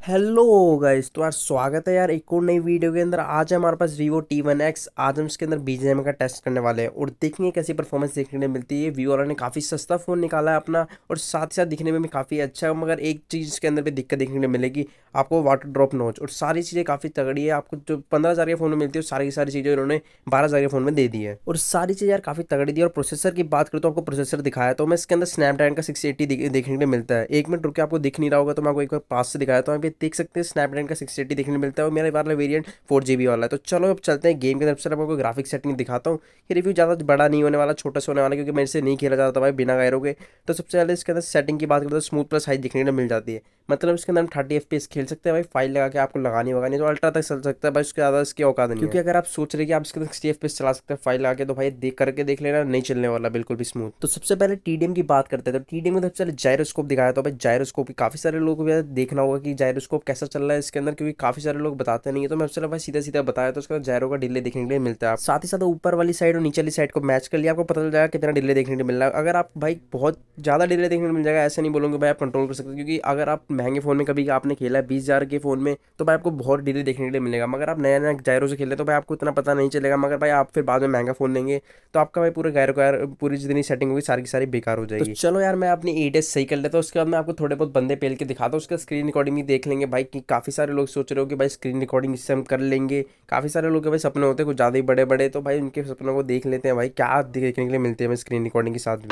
Hello guys तो यार स्वागत है यार एक और नई वीडियो के अंदर। आज हमारे पास वीवो टी वन एक्स आज हम इसके अंदर BGM का टेस्ट करने वाले हैं और देखेंगे कैसी परफॉर्मेंस देखने को मिलती है। Vivo वाला ने काफ़ी सस्ता फ़ोन निकाला है अपना और साथ ही साथ दिखने में भी काफ़ी अच्छा है, मगर एक चीज़ के अंदर भी दिक्कत देखने को मिलेगी, आपको वाटर ड्रॉप नोच और सारी चीज़ें काफ़ी तगड़ी है, आपको जो पंद्रह हज़ार के फ़ोन में मिलती है सारी की सारी चीज़ें उन्होंने बारह हज़ार के फ़ोन में दे दी है। और सारी चीज़ें यार काफ़ी तगड़ी दी और प्रोसेसर की बात करूँ तो आपको प्रोसेसर दिखाया तो मैं इसके अंदर स्नैपड्रैगन का सिक्स देखने को मिलता है। एक मिनट रुके आपको दिख नहीं रहा होगा तो मैं आपको एक बार पास से दिखाया तो देख सकते हैं स्नैप स्नैपड्रैगन का सिक्स एटी देखने मिलता है और मेरा वाला वेरिएंट फोर जी वाला है। तो चलो अब चलते हैं गेम के तरफ़। से आपको ग्राफिक सेटिंग दिखाता हूँ। ये रिव्यू ज़्यादा बड़ा नहीं होने वाला, छोटा से होने वाला, क्योंकि मेरे से नहीं खेला जाता भाई बिना गायरों के। तो सबसे पहले इसके अंदर सेटिंग की बात करें तो स्मूथ प्लस हाई दिखने को मिल जाती है। मतलब इसके अंदर हम थर्टी एफ़ खेल सकते हैं भाई फ़ाइल लगा के आपको लगानी होगा, नहीं तो अल्ट्रा तक चल सकता है, भाई उसके ज़्यादा इसकी औकात नहीं क्योंकि अगर आप सोच रहे कि आप इसके अंदर सिक्सटी एफ़ चला सकते हैं फ़ाइल लगा के तो भाई देख करके देख लेना, नहीं चलने वाला बिल्कुल भी स्मूथ तो सबसे पहले टीडीएम की बात करते हैं। तो टीडीएम में सबसे पहले जायरोस्कोप दिखाया तो भाई। जायरोस्कोप काफ़ी सारे लोगों को देखना होगा कि जायरोस्कोप कैसा चल रहा है इसके अंदर क्योंकि काफ़ी सारे लोग बताते नहीं है तो मैं चलो भाई सीधा सीधा बताया तो उसका जैरो का डिले देखने के लिए मिलता है साथ ही साथ ऊपर वाली साइड और नीचे वाली साइड को मैच कर लिया आपको पता चल जाएगा कितना डिले देखने को मिल रहा है। अगर आप भाई बहुत ज़्यादा डिले देखने को मिल जाएगा ऐसा नहीं बोलोगे भाई आप कंट्रोल कर सकते क्योंकि अगर आप महँगे फ़ोन में कभी आपने खेला है बीस हज़ार के फ़ोन में तो भाई आपको बहुत डिले देखने के लिए मिलेगा। मगर आप नया नया जायरो से खेले तो भाई आपको इतना पता नहीं चलेगा मगर भाई आप फिर बाद में महँगा फ़ोन लेंगे तो आपका भाई पूरे गैरो का पूरी जितनी सेटिंग होगी सारी की सारी बेकार हो जाएगी। तो चलो यार मैं अपनी एट सही कर लेता हूँ उसके बाद मैं आपको थोड़े बहुत बंदे पेल के दिखाता हूँ उसका स्क्रीन रिकॉर्डिंग भी देख लेंगे भाई कि काफ़ी सारे लोग सोच रहे हो कि भाई स्क्रीन रिकॉर्डिंग इससे हम कर लेंगे। काफ़ी सारे लोग के भाई, सपने होते हैं कुछ ज़्यादा ही बड़े बड़े तो भाई उनके सपनों को देख लेते हैं भाई, क्या देखने के लिए मिलते हैं स्क्रीन रिकॉर्डिंग के साथ भी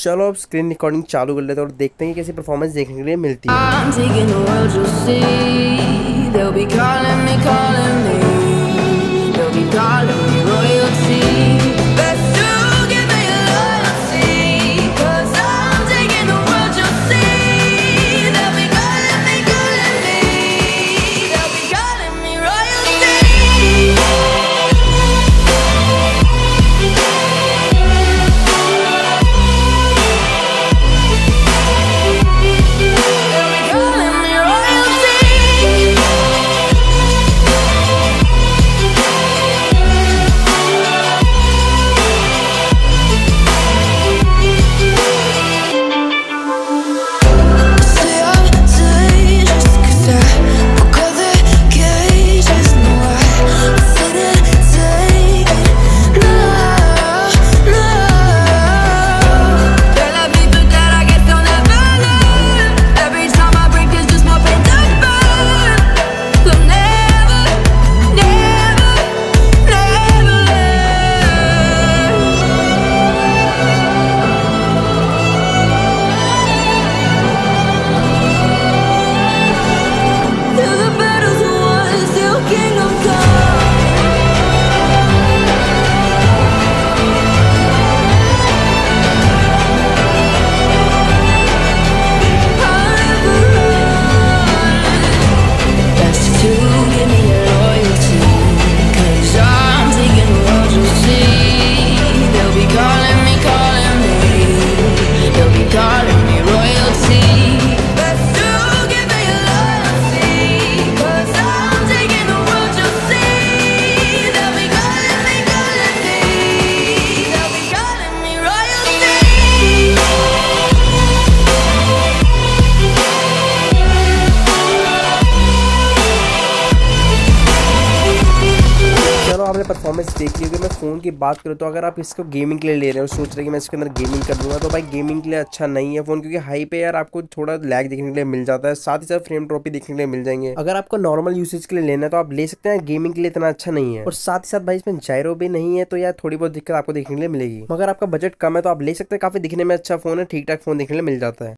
चलो अब स्क्रीन रिकॉर्डिंग चालू कर लेते हैं और देखते हैं कैसी परफॉर्मेंस देखने के लिए मिलती है। फ़ोन की बात करूँ तो अगर आप इसको गेमिंग के लिए ले रहे हो, सोच रहे कि मैं इसके अंदर गेमिंग कर लूँगा तो भाई गेमिंग के लिए अच्छा नहीं है फ़ोन क्योंकि हाई पे यार आपको थोड़ा लैग देखने के लिए मिल जाता है। साथ ही साथ फ्रेम ट्रॉपी देखने के लिए मिल जाएँगे। अगर आपको नॉर्मल यूसेज के लिए लेना है तो आप ले सकते हैं गेमिंग के लिए इतना अच्छा नहीं है। और साथ ही साथ भाई इसमें जायरो भी नहीं है तो यार थोड़ी बहुत दिक्कत आपको देखने के लिए मिलेगी। मगर आपका बजट कम है तो आप ले सकते हैं, काफ़ी दिखने में अच्छा फ़ोन है ठीक ठाक फ़ोन देखने के लिए मिल जाता है।